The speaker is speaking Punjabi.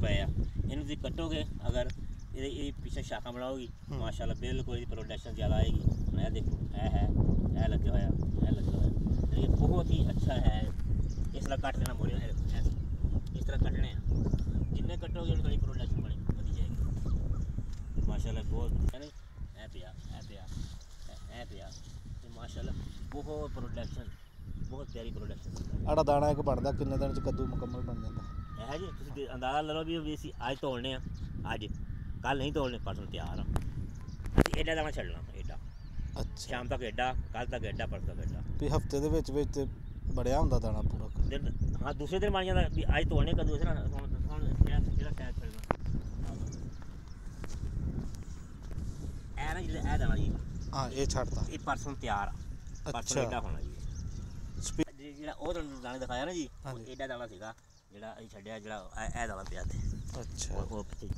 ਪਿਆ ਆ। ਇਹਨੂੰ ਤੁਸੀਂ ਕੱਟੋਗੇ ਅਗਰ ਇਹਦੇ ਇਹ ਪਿੱਛੇ ਸ਼ਾਖਾ ਬਣਾਓਗੀ ਮਾਸ਼ਾਅੱਲਾ ਬਿਲਕੁਲ ਇਹਦੀ ਪ੍ਰੋਡਕਸ਼ਨ ਜ਼ਿਆਦਾ ਆਏਗੀ। ਇਹ ਦੇਖੋ ਇਹ ਹੈ ਇਹ ਲੱਗਿਆ ਹੋਇਆ ਇਹ ਲੱਗਿਆ ਹੋਇਆ। ਇਹ ਬਹੁਤ ਹੀ ਅੱਛਾ ਹੈ। ਇਸ ਤਰ੍ਹਾਂ ਕੱਟ ਦੇਣਾ ਮੋਰੇ ਇਸ ਤਰ੍ਹਾਂ ਕੱਟਣੇ ਆ। ਜਿੰਨੇ ਕੱਟੋਗੇ ਉਹਨੂੰ ਤੁਹਾਡੀ ਪ੍ਰੋਡਕਸ਼ਨ ਬਣੀ ਵਧੀ ਜਾਏਗੀ। ਮਾਸ਼ਾਅੱਲਾ ਬਹੁਤ ਹੈ ਇਹ ਪਿਆ ਇਹ ਪਿਆ ਇਹ- ਪਿਆ। ਤੇ ਮਾਸ਼ਾਅੱਲਾ ਬਹੁਤ ਪ੍ਰੋਡਕਸ਼ਨ ਬਹੁਤ ਪਿਆਰੀ ਪ੍ਰੋਡਕਸ਼ਨ ਆੜਾ ਦਾਣਾ ਇੱਕ ਬਣਦਾ ਕਿੰਨੇ ਦਿਨ ਚ ਕੱਦੂ ਮੁਕੰਮਲ ਬਣ ਜਾਂਦਾ। ਹੈ ਜੀ। ਤੁਸੀਂ ਦੇ- ਅੰਦਾਜ਼ਾ ਲਾ ਲਓ ਵੀ ਵੀ ਅਸੀਂ ਅੱਜ ਤੋੜਨੇ ਆ। ਅੱਜ। ਕੱਲ ਨਹੀਂ ਤੋੜਨੇ ਪਰਸੋਂ ਤਿਆਰ ਆ। ਅਸੀਂ ਐਡਾ ਦਾਣਾ ਛੱਡਣਾ ਐਡਾ ਅੱਛਾ। ਸ਼ਾਮ ਤੱਕ ਐਡਾ ਕੱਲ ਤੱਕ ਐਡਾ ਪਰਸੋਂ ਤੱਕ ਐਡਾ ਵੀ ਹਫ਼ਤੇ ਦੇ ਵਿੱਚ ਵਿੱਚ ਤੇ ਬੜਿਆ ਹੁੰਦਾ ਦਾਣਾ ਪੂਰਾ। ਦਿਨ ਹਾਂ ਦੂਸਰੇ ਦਿਨ ਬਣ ਜਾਂਦਾ ਵੀ ਅੱਜ ਤੋੜਨੇ ਕਦੋਂ ਦੂਸਰਾ ਹੁਣ ਹੁਣ ਜਿਹੜਾ ਜਿਹੜਾ ਸ਼ਾਇਦ ਛੱਡਣਾ ਇਹ ਨਾ ਜਿਹੜਾ ਇਹ ਦਾਣਾ ਜੀ। ਹਾਂ ਇਹ ਛੱਡਤਾ। ਇਹ ਪਰਸੋਂ ਤਿਆਰ ਆ। ਪਰਸੋਂ ਅੱਛਾ। ਐਡਾ ਹੋਣਾ ਜੀ। ਸਪੀ- ਜਿਹੜਾ ਉਹ ਤੁਹਾਨੂੰ ਦਾਣੇ ਦਿਖਾਇਆ ਨਾ ਜੀ ਉਹ ਹਾਂਜੀ। ਐਡਾ ਦਾਣਾ ਸੀਗਾ। ਜਿਹੜਾ ਅਸੀਂ ਛੱਡਿਆ ਜਿਹੜਾ ਇਹ ਇਹ ਪਿਆ ਤੇ ਅੱਛਾ। ਉਹ ਉਹ ਪਿੱਛੇ